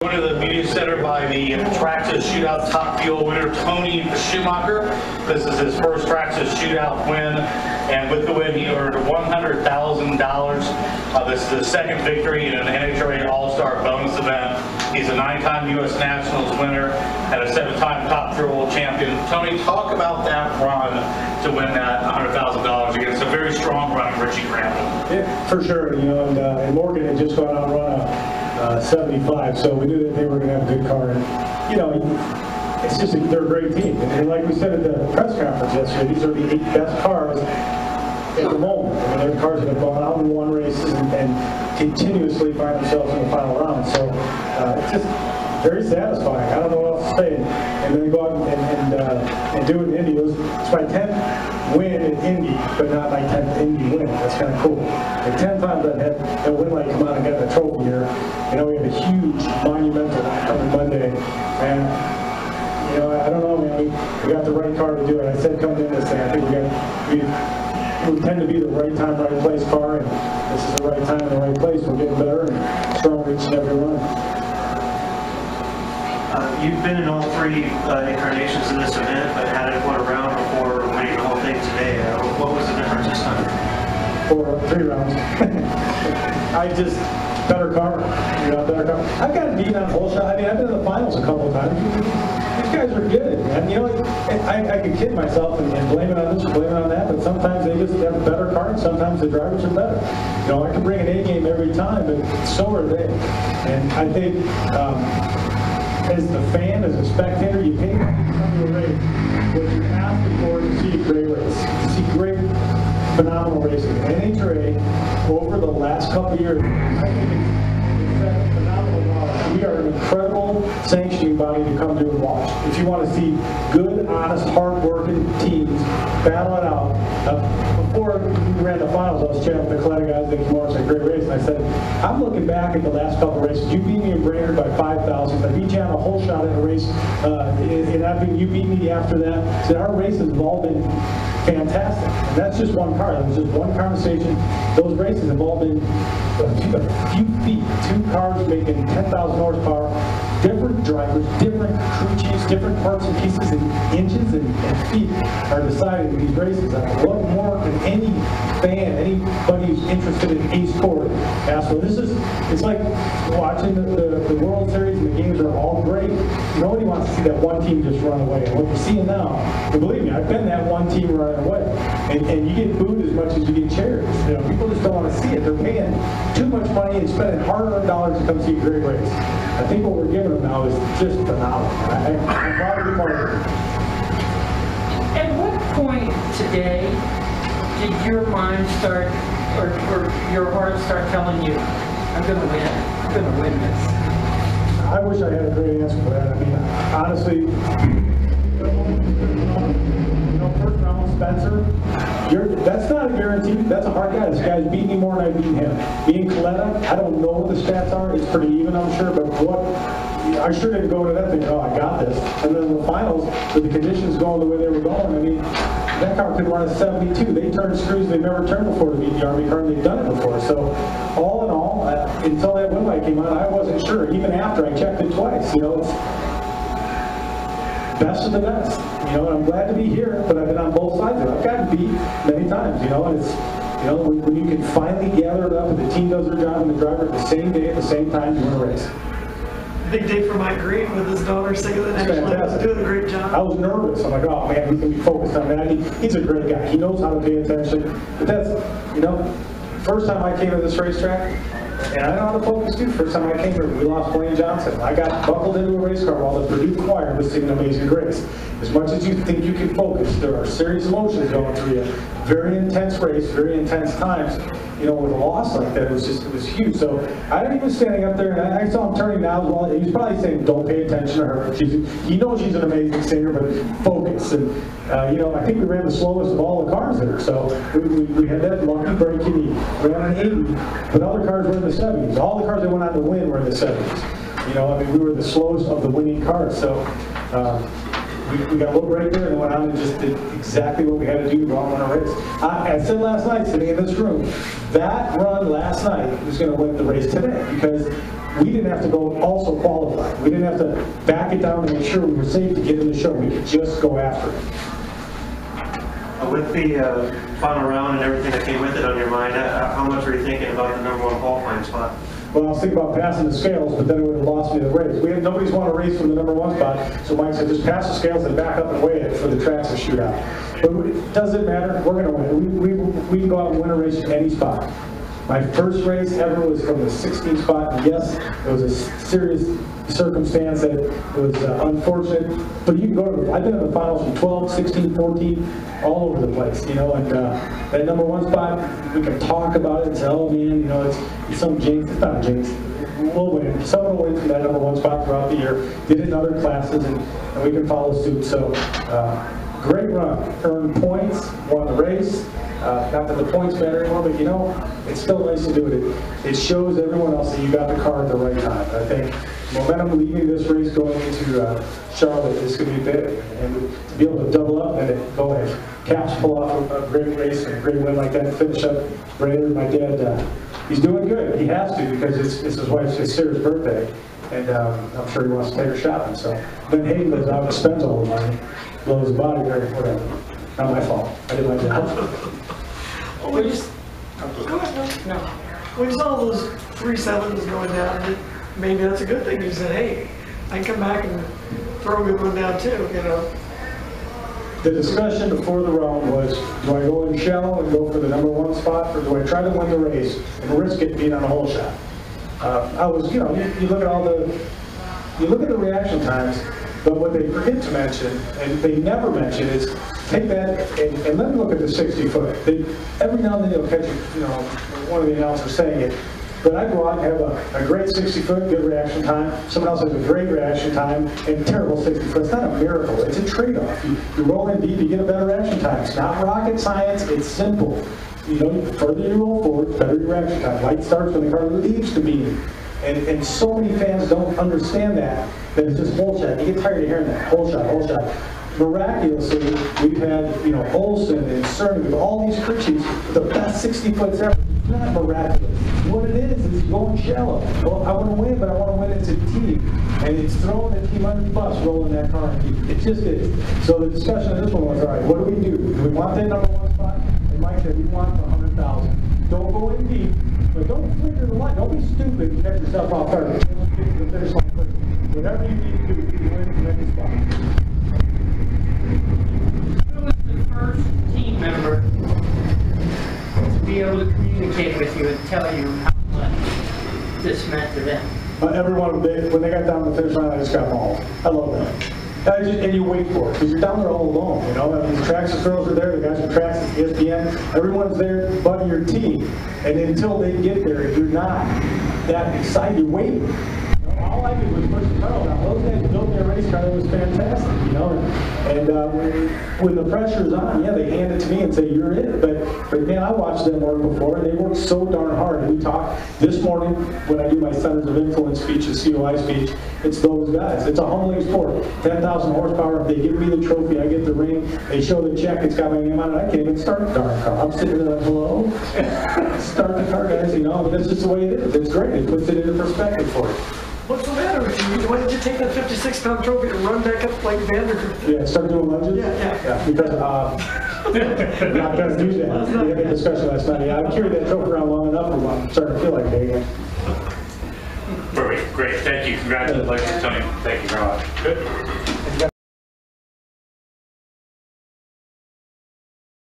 Going to the media center by the Traxxas Shootout Top Fuel winner, Tony Schumacher. This is his first Traxxas Shootout win, and with the win, he earned $100,000. Uh, This is his second victory in an NHRA All-Star bonus event. He's a nine-time U.S. Nationals winner and a seven-time Top Fuel World Champion. Tony, talk about that run to win that $100,000 against a very strong run, Richie Crampton. Yeah, for sure, you know, and, uh, and Morgan had just gone out and run a uh, 75, so we knew that they were going to have a good car. And, you know, it's just, a, they're a great team. And, like we said at the press conference yesterday, these are the eight best cars at the moment. I mean, they're cars that have gone out and won races and, and continuously find themselves in the final round. So uh, it's just very satisfying. I don't know what else to say. And, and then go out and, and, uh, and do it in Indy. It was, it's my 10th win in Indy, but not my 10th Indy win. That's kind of cool. Like 10 times I've had a win like come out and get a trophy here. You know, we have a huge monumental coming Monday. And you know, I don't know, man. We, we got the right car to do it. I said coming in this thing, I think we got we we tend to be the right time, right place car, and this is the right time and the right place. We're getting better and stronger each and every run. Uh, You've been in all three uh, incarnations of this event, but had it one around before winning the whole thing today. Uh, What was the difference this time? for three rounds. I just better car, you know, better car. I've gotten beat on shot. I mean, I've been in the finals a couple of times. These guys are good, man. You know, I, I could kid myself and, and blame it on this or blame it on that, but sometimes they just have a better car, and sometimes the drivers are better. You know, I can bring an A game every time, but so are they. And I think. Um, as a fan, as a spectator, you pay money to come to a race. What you ask for is to see a great race, to see great, phenomenal racing. NHRA, over the last couple years, I think it's been phenomenal. We are an incredible sanctioning body to come to and watch. If you want to see good, honest, hard-working teams battle it out, uh, before we ran the finals, I was chatting with the Kalitta guys, they came over and great race. And I said, I'm looking back at the last couple races. You beat me in Brainerd by 5,000. I beat you on a whole shot in a race. Uh, and I think you beat me after that. So our races have all been fantastic. And that's just one car. That was just one conversation. Those races have all been a few feet, two cars making 10,000 horsepower, different drivers, different crew chiefs, different parts and pieces, and inches and, and feet are decided in these races. I mean, what more can any fan, anybody who's interested in a sport ask for? This is, it's like watching the, the, the World Series and the games are all great. Nobody wants to see that one team just run away. And what you're seeing now, and believe me, I've been that one team running away. And, and you get booed as much as you get cheered. You know, people just don't want to see it. They're paying too much money and spending hard-earned dollars to come see a great race. I think what we're giving now is just phenomenal. I, I'm proud to be part of it. At what point today did your mind start, or, or your heart start telling you, I'm gonna win, I'm gonna win this? I wish I had a great answer for that. I mean, honestly, you know, first round Spencer, you're, that's not a guarantee. That's a hard guy. This guy's beat me more than I beat him. And Kalitta, I don't know what the stats are. It's pretty even, I'm sure, but what, I sure didn't go into that thinking, oh, I got this. And then the finals, with the conditions going the way they were going, I mean, that car could run a 72. They turned screws they've never turned before to beat the Army car, and they've done it before. So, all in all, uh, until that win light came on, I wasn't sure. Even after I checked it twice, you know, it's best of the best. You know, and I'm glad to be here, but I've been on both sides of it. I've gotten beat many times, you know, and it's, you know, when, when you can finally gather it up and the team does their job and the driver at the same day, at the same time, you win a race. Big day for Mike Green with his daughter singing anthem. fantastic. Doing a great job. I was nervous. I'm like, oh man, he's gonna be focused on that. He, he's a great guy. He knows how to pay attention. But that's, you know, first time I came to this racetrack, and I know how to focus too. First time I came here, we lost Blaine Johnson. I got buckled into a race car while the Purdue choir was singing Amazing Grace. As much as you think you can focus, there are serious emotions going through you. Very intense race, very intense times. You know, with a loss like that, it was just, it was huge. So I didn't even standing up there, and I, saw him turning as well. He was probably saying, "Don't pay attention to her." She's, he knows she's an amazing singer, but focus. And uh, you know, I think we ran the slowest of all the cars there. So we, we, we had that lucky break the we ran an 80, but other cars were in the 70s. All the cars that went on to win were in the 70s. You know, I mean, we were the slowest of the winning cars. So. Uh, we, we got a little break there and went on and just did exactly what we had to do to and win a race. I, I said last night, sitting in this room, that run last night was gonna win the race today because we didn't have to go also qualify. We didn't have to back it down to make sure we were safe to get in the show. We could just go after it. Uh, With the uh, final round and everything that came with it on your mind, uh, how much were you thinking about the number one qualifying spot? Well, I was thinking about passing the scales, but then it would have lost me the race. We had, nobody's won a race from the number one spot, so Mike said, just pass the scales and back up and weigh it for the Traxxas shootout. But it doesn't matter, we're gonna win. We, we, we can go out and win a race in any spot. My first race ever was from the 16th spot, yes, it was a serious circumstance that it was uh, unfortunate, but you can go to, I've been in the finals from 12, 16, 14, all over the place, you know, and uh, that number one spot, we can talk about it and say, oh man, you know, it's, it's some jinx, it's not a jinx, we'll win. Someone will win from that number one spot throughout the year, did in other classes, and, and we can follow suit, so, uh, great run, earned points, won the race, uh, not that the points matter anymore, but you know, it's still nice to do it. It- shows everyone else that you got the car at the right time. I think momentum leaving this race going into uh, Charlotte is going to be big. And to be able to double up and go and Caps pull off a a great race and a great win like that, and finish up Braylon, my dad, uh, he's doing good. He has to because it's it's his wife's Sarah's birthday. And um, I'm sure he wants to take her shopping. So Ben Hayden lives out and spends all the money, blows his body there, whatever. Not my fault. I did my job. We just, go ahead, no. No. We saw those three sevens going down, maybe that's a good thing. You said, hey, I can come back and throw a good one down too, you know? The discussion before the round was, do I go in shallow and go for the number one spot, or do I try to win the race and risk it being on a hole shot? Uh, I was, you know, you you look at all the, you look at the reaction times, but what they forget to mention, and they never mention, is take that and, and let me look at the 60 foot. They, every now and then you'll catch, you know, one of the announcers saying it, but I go out and have a, a great 60 foot, good reaction time. Someone else has a great reaction time and terrible 60 foot. It's not a miracle. It's a trade-off. You, you roll in deep, you get a better reaction time. It's not rocket science. It's simple. You know, the further you roll forward, better your reaction time. Light starts when the car leaves the beam. And, and so many fans don't understand that, that it's just hole shot. You get tired of hearing that, hole shot, hole shot. Miraculously, we've had, you know, Olson and Cerny, with all these crew the best 60 foots ever. It's not miraculous. What it is, is going shallow. Well, I want to win, but I want to win as a team. And it's throwing the team under the bus, rolling that car. It just is. So the discussion of this one was, all right, what do we do? Do we want that number one And Mike we want the 100,000. Don't go in deep, but don't flicker the line. Don't be stupid and catch yourself off guard. Get to the finish line quick. Whatever you need to do to win the next spot. Who was the first team member to be able to communicate with you and tell you how much this meant to them? But everyone, they, when they got down the finish line, I just got them all. I love that. And you wait for it, because you're down there all alone, you know? The Traxxas girls are there, the guys from Traxxas, ESPN, everyone's there but your team. And until they get there, you're not that excited, waiting. You know, All I did was push the pedal down. Those guys built their race car, it was fantastic, you know? And uh, when, when the pressure's on, yeah, they hand it to me and say, you're it. But, but man, I watched them work before, and they work so darn hard. We talked this morning, when I do my Centers of Influence speech and COI speech, it's those guys. It's a humbling sport. 10,000 horsepower, if they give me the trophy, I get the ring, they show the check, it's got my name on it, I can't even start the darn car. I'm sitting there like, hello? Start the car, guys, you know, that's just the way it is. It's great, it puts it into perspective for you. What's the with you? Why did you take that 56 pound trophy and run back up like Vandergriff? Yeah, start doing lunges? Yeah, yeah. Yeah, because, uh, not gonna do that. We had a discussion last night. Yeah, I carried that trophy around long enough, I'm starting to feel like it again. Perfect, great, thank you, congratulations, Tony, thank you very much. Good.